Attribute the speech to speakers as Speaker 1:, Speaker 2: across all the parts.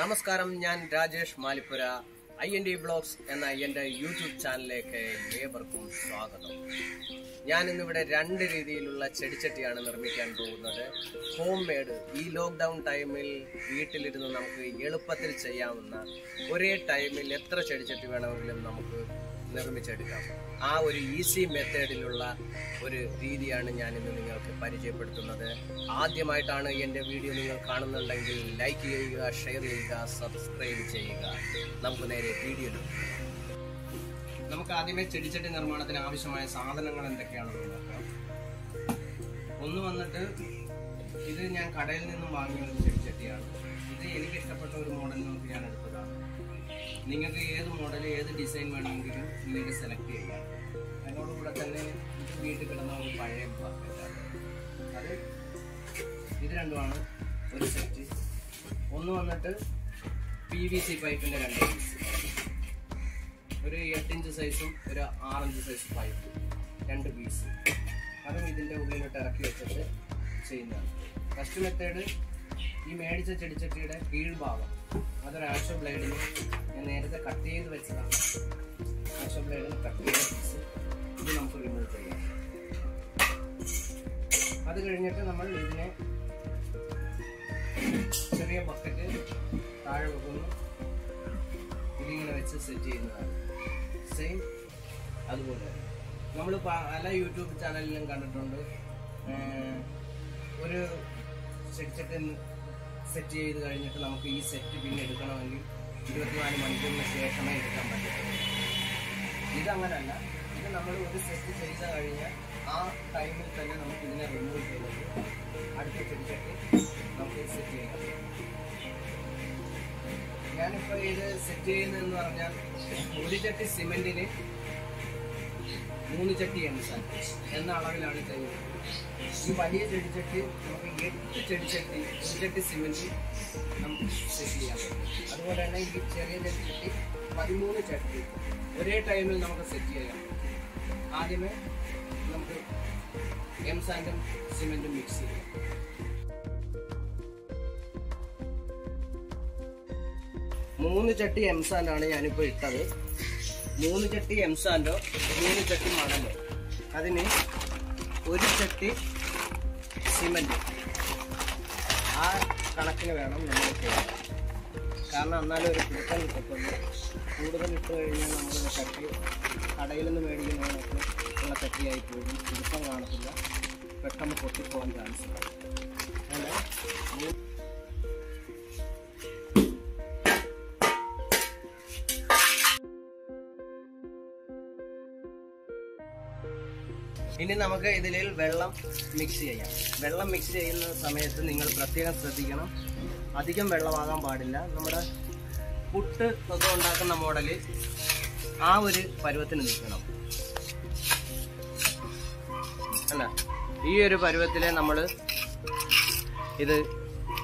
Speaker 1: നമസ്കാരം ഞാൻ Rajesh Malippura I N D blogs എന്ന എന്റെ യൂട്യൂബ് ചാനലിലേക്ക് ഏവർക്കും സ്വാഗതം. ഞാൻ ഇന്നിവിടെ രണ്ട് രീതിയിലുള്ള ചെടിച്ചട്ടിയാണ് നിർമ്മിക്കാൻ പോകുന്നത്. ഹോം മെയ്ഡ് ഈ ലോക്ക്ഡൗൺ ടൈമിൽ വീട്ടിലിരുന്ന് നമുക്ക് എളുപ്പത്തിൽ ചെയ്യാവുന്ന ഒരേ ടൈമിൽ എത്ര ചെടിച്ചട്ടി വേണമെങ്കിലും നമുക്ക് നിർമ്മിച്ചെടുക്കാം. ആ ഒരു ഈസി മെത്തേഡിലുള്ള ഒരു രീതിയാണ് ഞാൻ ഇന്ന് നിങ്ങൾക്ക് പരിചയപ്പെടുത്തുന്നത്. ആദ്യമായിട്ടാണ് എന്റെ വീഡിയോ നിങ്ങൾ കാണുന്നുണ്ടെങ്കിൽ ലൈക്ക് ചെയ്യുക ഷെയർ ചെയ്യുക സബ്സ്ക്രൈബ് ചെയ്യുക. നമുക്ക് നേരെ വീഡിയോ നമുക്ക് ആദ്യമേ ചെടിച്ചട്ടി നിർമ്മാണത്തിന് ആവശ്യമായ സാധനങ്ങൾ എന്തൊക്കെയാണെന്ന് നോക്കാം. ഒന്ന് വന്നിട്ട് ഇത് ഞാൻ കടയിൽ നിന്നും വാങ്ങിയ ഒരു ചെടിച്ചട്ടിയാണ്. ഇത് എനിക്ക് ഇഷ്ടപ്പെട്ട ഒരു മോഡൽ നോക്കി ഞാൻ എടുത്തതാണ് നിങ്ങൾക്ക് ഏത് മോഡൽ ഏത് ഡിസൈൻ വേണമെങ്കിലും നിങ്ങൾക്ക് സെലക്ട് ചെയ്യാം. അതിനോടുകൂടെ തന്നെ വീട്ടിൽ കിടന്ന ഒരു പഴയ അത് ഇത് രണ്ടുമാണ് ഒരു സെറ്റ് ഒന്ന് വന്നിട്ട് പി വി സി പൈപ്പിന്റെ രണ്ട് ഒരു എട്ടിഞ്ച് സൈസും ഒരു ആറഞ്ച് സൈസ് പൈപ്പ് രണ്ട് പീസ് അതും ഇതിന്റെ ഉള്ളിലോട്ട് ഇറക്കി വെച്ചിട്ട് ചെയ്യുന്നതാണ്. ഫസ്റ്റ് മെത്തേഡ് ഈ മേടിച്ച ചെടിച്ചട്ടിയുടെ കീഴ്ഭാഗം അതൊരു ആഷോ ബ്ലേഡിൽ ഞാൻ നേരത്തെ കട്ട് ചെയ്ത് വെച്ചതാണ്. ആഷോ ബ്ലേഡിൽ കട്ട് ചെയ്ത് വെച്ച് ഇത് നമുക്ക് റിമൂവ് ചെയ്യാം. അത് കഴിഞ്ഞിട്ട് നമ്മൾ ഇതിനെ ചെറിയ ബക്കറ്റ് താഴെ വെക്കുന്നു. ഇതിങ്ങനെ വെച്ച് സെറ്റ് ചെയ്യുന്നതാണ്. സെയിം അതുപോലെ നമ്മൾ പല യൂട്യൂബ് ചാനലിലും കണ്ടിട്ടുണ്ട്. ഒരു ചെടിച്ചട്ടി സെറ്റ് ചെയ്ത് കഴിഞ്ഞിട്ട് നമുക്ക് ഈ സെറ്റ് പിന്നെ എടുക്കണമെങ്കിൽ ഇരുപത്തിനാല് മണിക്കൂറിന് ശേഷമേ എടുക്കാൻ പറ്റത്തുള്ളൂ. ഇതങ്ങനല്ല. ഇത് നമ്മൾ ഒരു സെറ്റ് ചെയ്ത് കഴിഞ്ഞാൽ ആ ടൈമിൽ തന്നെ നമുക്ക് ഇതിനെ റിമൂവ് ചെയ്തിട്ട് അടുത്ത ചെടിച്ചിട്ട് നമുക്ക് സെറ്റ് ചെയ്യാം. ഞാനിപ്പോൾ ഇത് സെറ്റ് ചെയ്യുന്നതെന്ന് പറഞ്ഞാൽ ഒരു ചട്ടി സിമെന്റിന് മൂന്ന് ചട്ടി സാർ. എന്ന അളവിലാണ് ചെയ്യുന്നത് ഈ വലിയ ചെടിച്ചട്ടി നമുക്ക് എട്ട് ചെടിച്ചട്ടി ഒരു ചട്ടി സിമെന്റ് നമുക്ക് സെറ്റ് ചെയ്യാം. അതുപോലെ തന്നെ ഈ ചെറിയ ചെടിച്ചട്ടി പതിമൂന്ന് ചട്ടി. ഒരേ ടൈമിൽ നമുക്ക് സെറ്റ് ചെയ്യാം. ആദ്യമേ നമുക്ക് എം സാൻഡും സിമെന്റും മിക്സ് ചെയ്യാം. മൂന്ന് ചട്ടി എം സാൻഡാണ് ഞാനിപ്പോൾ ഇട്ടത്. മൂന്ന് ചട്ടി എംസാൻഡോ മൂന്ന് ചട്ടി മണലോ. അതിന് ഒരു ചട്ടി സിമന്റ് ആ കണക്കിന് വേണം നമ്മൾ ചെയ്യാൻ. കാരണം എന്നാലും ഒരു പിടുത്തം കിട്ടത്തുള്ളൂ. കൂടുതൽ ഇട്ട് കഴിഞ്ഞാൽ നമ്മൾ ചട്ടി കടയിൽ നിന്ന് മേടിക്കുന്നതിനൊക്കെ ഉള്ള ചട്ടിയായി പോകും. പിടുത്തം കാണത്തില്ല. പെട്ടെന്ന് പൊട്ടിപ്പോകാൻ ചാൻസ് ഉണ്ട് അങ്ങനെ ഇനി നമുക്ക് ഇതിൽ വെള്ളം മിക്സ് ചെയ്യാം. വെള്ളം മിക്സ് ചെയ്യുന്ന സമയത്ത് നിങ്ങൾ പ്രത്യേകം ശ്രദ്ധിക്കണം. അധികം വെള്ളമാകാൻ പാടില്ല. നമ്മുടെ പുട്ട് ഒക്കെ ഉണ്ടാക്കുന്ന മോഡൽ ആ ഒരു പരുവത്തിന് നിൽക്കണം. അല്ല ഈ ഒരു പരുവത്തിലെ നമ്മൾ ഇത്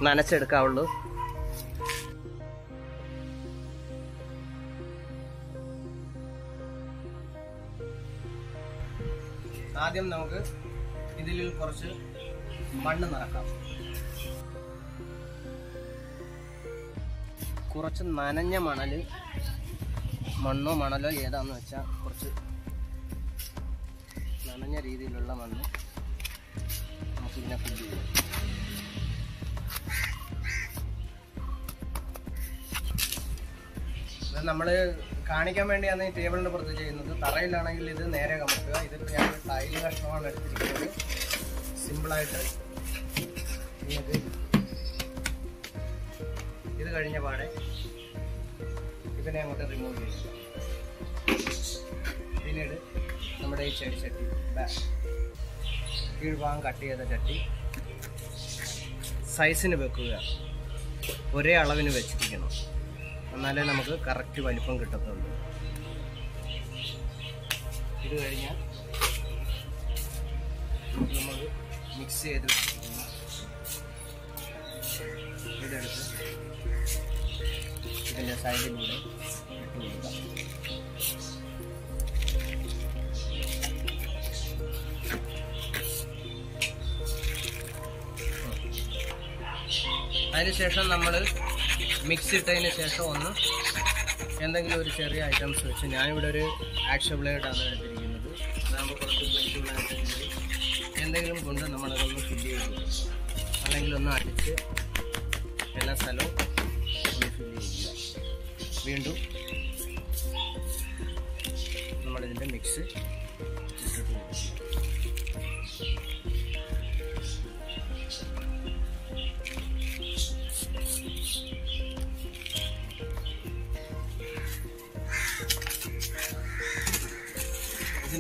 Speaker 1: നനച്ചെടുക്കാവുള്ളൂ. ആദ്യം നമുക്ക് ഇതിൽ കുറച്ച് മണ്ണ് നിറക്കാം കുറച്ച് നനഞ്ഞ മണൽ മണ്ണോ മണലോ ഏതാന്ന് വെച്ചാൽ കുറച്ച് നനഞ്ഞ രീതിയിലുള്ള മണ്ണ് നമുക്കിതിനെ ഫുഡ് ചെയ്യാം നമ്മൾ കാണിക്കാൻ വേണ്ടിയാണ് ഈ ടേബിളിന് പുറത്ത് ചെയ്യുന്നത്. തറയിലാണെങ്കിൽ ഇത് നേരെ കമക്കുക ഇതിപ്പോൾ ഞാൻ ടൈൽ കഷ്ണമാണ് എടുത്തിരിക്കുന്നത്. സിമ്പിളായിട്ട് നിങ്ങൾക്ക് ഇത് കഴിഞ്ഞ പാടെ ഇതിനെ അങ്ങോട്ട് റിമൂവ് ചെയ്യുക പിന്നീട് നമ്മുടെ ഈ ചെടി ചട്ടി കീഴ്ഭാഗം കട്ട് ചെയ്ത ചട്ടി സൈസിന് വെക്കുക. ഒരേ അളവിന് വെച്ചിരിക്കണം. എന്നാലേ നമുക്ക് കറക്റ്റ് വലിപ്പം കിട്ടത്തുള്ളൂ. ഇത് കഴിഞ്ഞാൽ നമ്മൾ മിക്സ് ചെയ്ത് ഇതെടുത്ത് ഇതിന്റെ സൈഡിലൂടെ ഇട്ട് അതിനുശേഷം നമ്മൾ മിക്സ് ഇട്ടതിന് ശേഷം ഒന്ന് എന്തെങ്കിലും ഒരു ചെറിയ ഐറ്റംസ് വെച്ച് ഞാനിവിടെ ഒരു ആക്ഷൻ ബ്ലേഡാണ് എടുത്തിരിക്കുന്നത്. അതാകുമ്പോൾ കുറച്ച് ബ്ലേഡുകളായിട്ട് എന്തെങ്കിലും കൊണ്ട് നമ്മളതൊന്ന് ഫില്ല് ചെയ്തു അല്ലെങ്കിൽ ഒന്ന് അടിച്ച് എല്ലാ സ്ഥലവും ഫില്ല് ചെയ്യുക വീണ്ടും നമ്മളിതിന്റെ മിക്സ്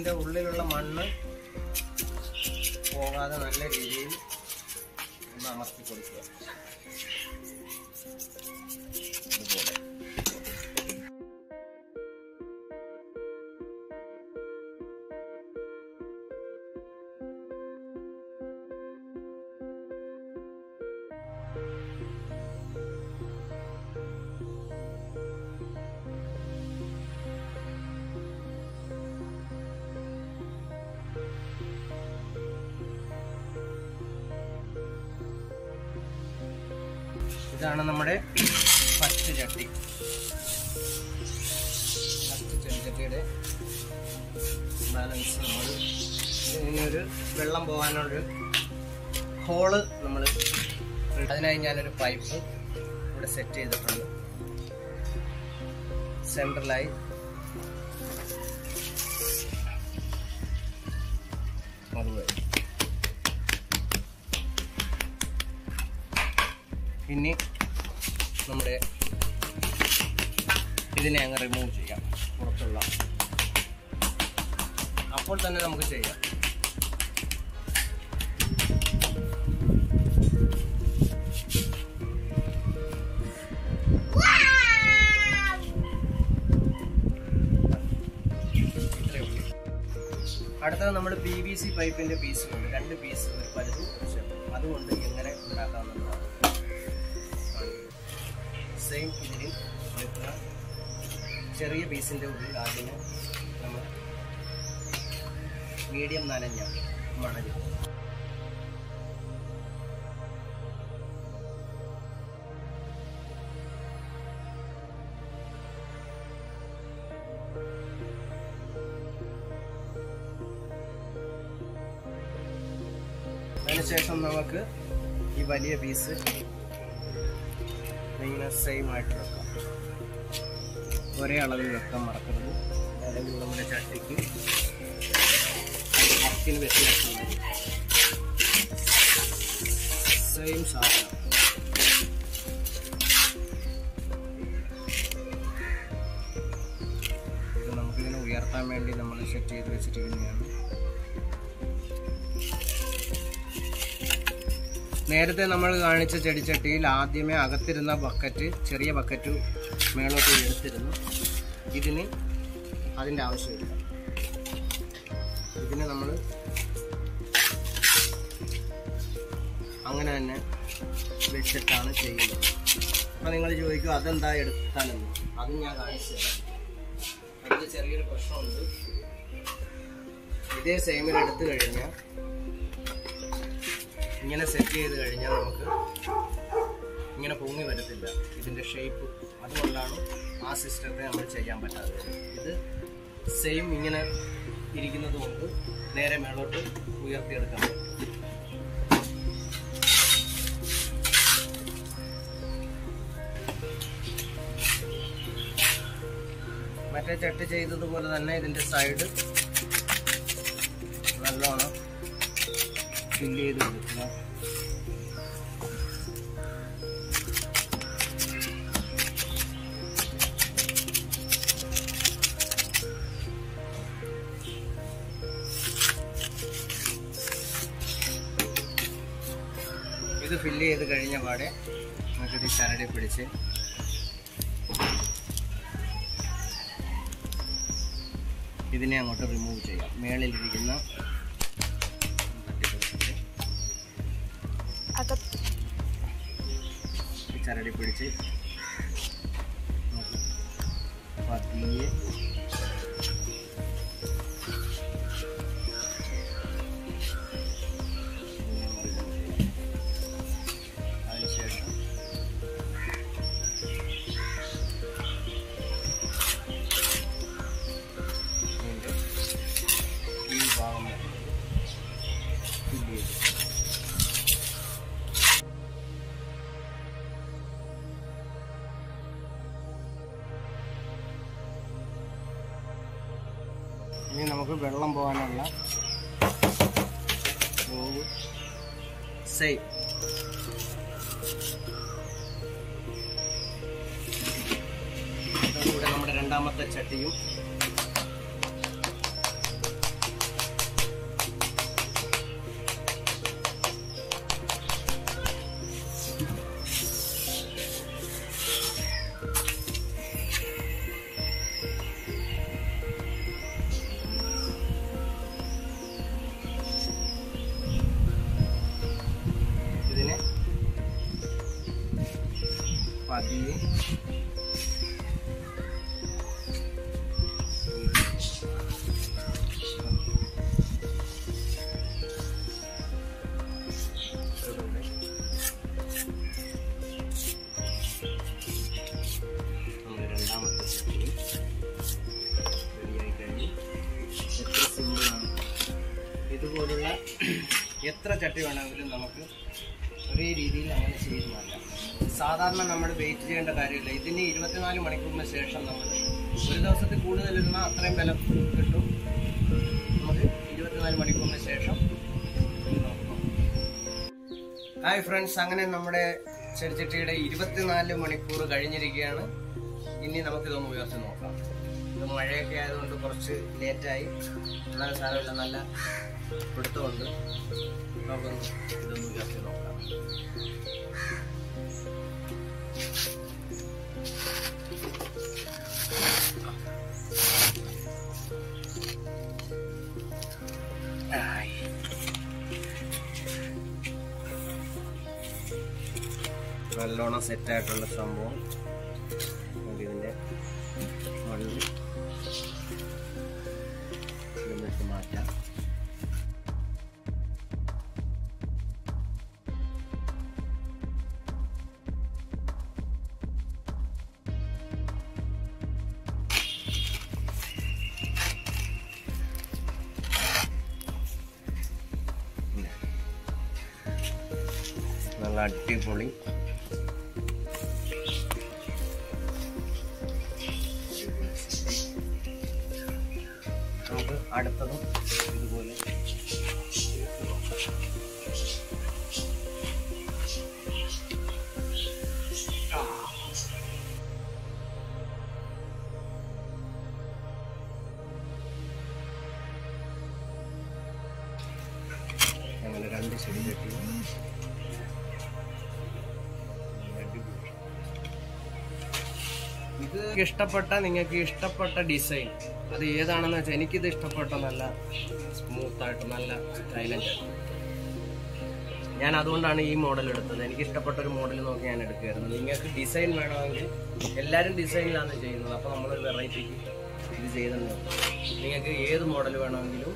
Speaker 1: ഇതിന്റെ ഉള്ളിലുള്ള മണ്ണ് പോകാതെ നല്ല രീതിയിൽ ഒന്ന് അമർത്തി കൊടുക്കുക. ഇതാണ് നമ്മുടെ ഫസ്റ്റ് ചട്ടി. ഫസ്റ്റ് ചെടിച്ചട്ടിയുടെ ബാലൻസ് നമ്മൾ ഇതിനൊരു വെള്ളം പോകാനുള്ളൊരു ഹോൾ നമ്മൾ അതിനായി ഞാനൊരു പൈപ്പ് ഇവിടെ സെറ്റ് ചെയ്തിട്ടുണ്ട്. സെൻട്രലായി ഇനി നമ്മുടെ ഇതിനെ അങ്ങ് റിമൂവ് ചെയ്യാം. പുറത്തുള്ള. അപ്പോൾ തന്നെ നമുക്ക് ചെയ്യാം. അടുത്തത് നമ്മൾ പി വി സി പൈപ്പിന്റെ പീസുകൾ രണ്ട് പീസ് ഒരു പലുതും അതുകൊണ്ട് എങ്ങനെ ഉണ്ടാക്കാമെന്നുള്ളതാണ് സെയിം ഇതിൽ എത്ര ചെറിയ പീസിന്റെ ഉള്ളിൽ ആദ്യമേ നമ്മൾ മീഡിയം നനഞ്ഞ മണൽ. അതിനുശേഷം നമുക്ക് ഈ വലിയ പീസ് ഇങ്ങനെ സെയിം ആയിട്ട് വെക്കാം ഒരേ അളവിൽ വെക്കാൻ മറക്കരുത്. അല്ലെങ്കിൽ നമ്മുടെ ചട്ടിക്ക് വർക്കിന് വ്യത്യാസം സെയിം സാധനം. നമുക്കിതിനെ ഉയർത്താൻ വേണ്ടി നമ്മൾ സെറ്റ് ചെയ്ത് വെച്ചിരിക്കുന്നതാണ്. നേരത്തെ നമ്മൾ കാണിച്ച ചെടിച്ചട്ടിയിൽ ആദ്യമേ അകത്തിരുന്ന ബക്കറ്റ് ചെറിയ ബക്കറ്റ് മേളോട്ട് എടുത്തിരുന്നു. ഇതിന് അതിന്റെ ആവശ്യമില്ല. ഇതിന് നമ്മൾ അങ്ങനെ തന്നെ വെച്ചിട്ടാണ് ചെയ്യുന്നത്. അപ്പം നിങ്ങൾ ചോദിക്കും അതെന്താ എടുക്കാനെന്ന് അത് ഞാൻ കാണിച്ചു തരാം. അതിൽ ചെറിയൊരു പ്രശ്നമുണ്ട്. ഇതേ സെയിമിൽ എടുത്തു കഴിഞ്ഞാൽ ഇങ്ങനെ സെറ്റ് ചെയ്ത് കഴിഞ്ഞാൽ നമുക്ക് ഇങ്ങനെ പൊങ്ങി വരത്തില്ല. ഇതിന്റെ ഷേപ്പ് അതുകൊണ്ടാണ് ആ സിസ്റ്റത്തെ നമ്മൾ ചെയ്യാൻ പറ്റാത്തത്. ഇത് സെയിം ഇങ്ങനെ ഇരിക്കുന്നത് കൊണ്ട് നേരെ മേളോട്ട് ഉയർത്തിയെടുക്കാൻ പറ്റും മറ്റേ ചട്ടി ചെയ്തതുപോലെ തന്നെ ഇതിന്റെ സൈഡ് നല്ലോണം ഫില്ല് ചെയ്ത് കൊടുക്കുക. ഇത് ഫില്ല് ചെയ്ത് കഴിഞ്ഞ പാടെ നമുക്കിത് ചരടി പിടിച്ച് ഇതിനെ അങ്ങോട്ട് റിമൂവ് ചെയ്യാം. മേളിലിരിക്കുന്ന ഈ ചരടി പിടിച്ച് നമുക്ക് പതിയെ ഇനി നമുക്ക് വെള്ളം പോകാനുള്ള സെയിം നമ്മുടെ രണ്ടാമത്തെ ചട്ടിയും സിമ്പിളാണ് ഇതുപോലുള്ള എത്ര ചട്ടി വേണമെങ്കിലും നമുക്ക് ഒരേ രീതിയിൽ അങ്ങനെ ചെയ്ത് സാധാരണ നമ്മൾ വെയിറ്റ് ചെയ്യേണ്ട കാര്യമില്ല. ഇതിന് ഇരുപത്തിനാല് മണിക്കൂറിന് ശേഷം നമ്മൾ ഒരു ദിവസത്തിൽ കൂടുതൽ ഇരുന്നാൽ അത്രയും വില കിട്ടും. നമുക്ക് ഇരുപത്തിനാല് മണിക്കൂറിന് ശേഷം ഹായ് ഫ്രണ്ട്സ് അങ്ങനെ നമ്മുടെ ചെടിച്ചട്ടിയുടെ ഇരുപത്തിനാല് മണിക്കൂർ കഴിഞ്ഞിരിക്കുകയാണ്. ഇനി നമുക്കിതൊന്ന് ഉയർത്തി നോക്കാം. ഇത് മഴയൊക്കെ ആയതുകൊണ്ട് കുറച്ച് ലേറ്റായി എന്നാലും സാരമില്ല നല്ല പിടുത്തമുണ്ട്. നമുക്കൊന്ന് ഇതൊന്ന് ഉയർത്തി നോക്കാം. നല്ലോണം സെറ്റായിട്ടുള്ള സംഭവം. നല്ല അടിപൊളി നമുക്ക് ഇത് ഇഷ്ടപ്പെട്ട നിങ്ങൾക്ക് ഇഷ്ടപ്പെട്ട ഡിസൈൻ അത് ഏതാണെന്ന് വെച്ചാൽ എനിക്കിത് ഇഷ്ടപ്പെട്ട നല്ല സ്മൂത്തായിട്ട് നല്ല സ്റ്റൈലന്റ് ഞാൻ അതുകൊണ്ടാണ് ഈ മോഡൽ എടുത്തത്. എനിക്ക് ഇഷ്ടപ്പെട്ട ഒരു മോഡൽ നോക്കി ഞാൻ എടുക്കുകയായിരുന്നു. നിങ്ങൾക്ക് ഡിസൈൻ വേണമെങ്കിൽ എല്ലാവരും ഡിസൈനിലാണ് ചെയ്യുന്നത്. അപ്പോൾ നമ്മളൊരു വെറൈറ്റിക്ക് ഇത് ചെയ്തെന്ന് നിങ്ങൾക്ക് ഏത് മോഡൽ വേണമെങ്കിലും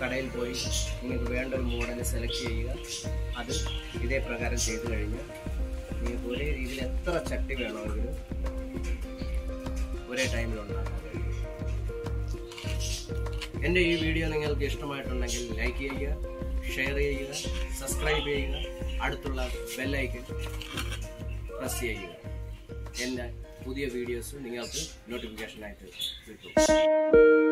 Speaker 1: കടയിൽ പോയി നിങ്ങൾക്ക് വേണ്ട ഒരു മോഡൽ സെലക്ട് ചെയ്യുക. അത് ഇതേ പ്രകാരം ചെയ്തു കഴിഞ്ഞാൽ നിങ്ങൾക്ക് ഒരേ രീതിയിൽ എത്ര ചട്ടി വേണമെങ്കിലും ഒരേ ടൈമിൽ ഉണ്ടാക്കാൻ കഴിയും എന്റെ ഈ വീഡിയോ നിങ്ങൾക്ക് ഇഷ്ടമായിട്ടുണ്ടെങ്കിൽ ലൈക്ക് ചെയ്യുക ഷെയർ ചെയ്യുക സബ്സ്ക്രൈബ് ചെയ്യുക അടുത്തുള്ള ബെല്ലൈക്കൻ പ്രസ് ചെയ്യുക. എന്റെ പുതിയ വീഡിയോസ് നിങ്ങൾക്ക് നോട്ടിഫിക്കേഷനായിട്ട് കിട്ടും.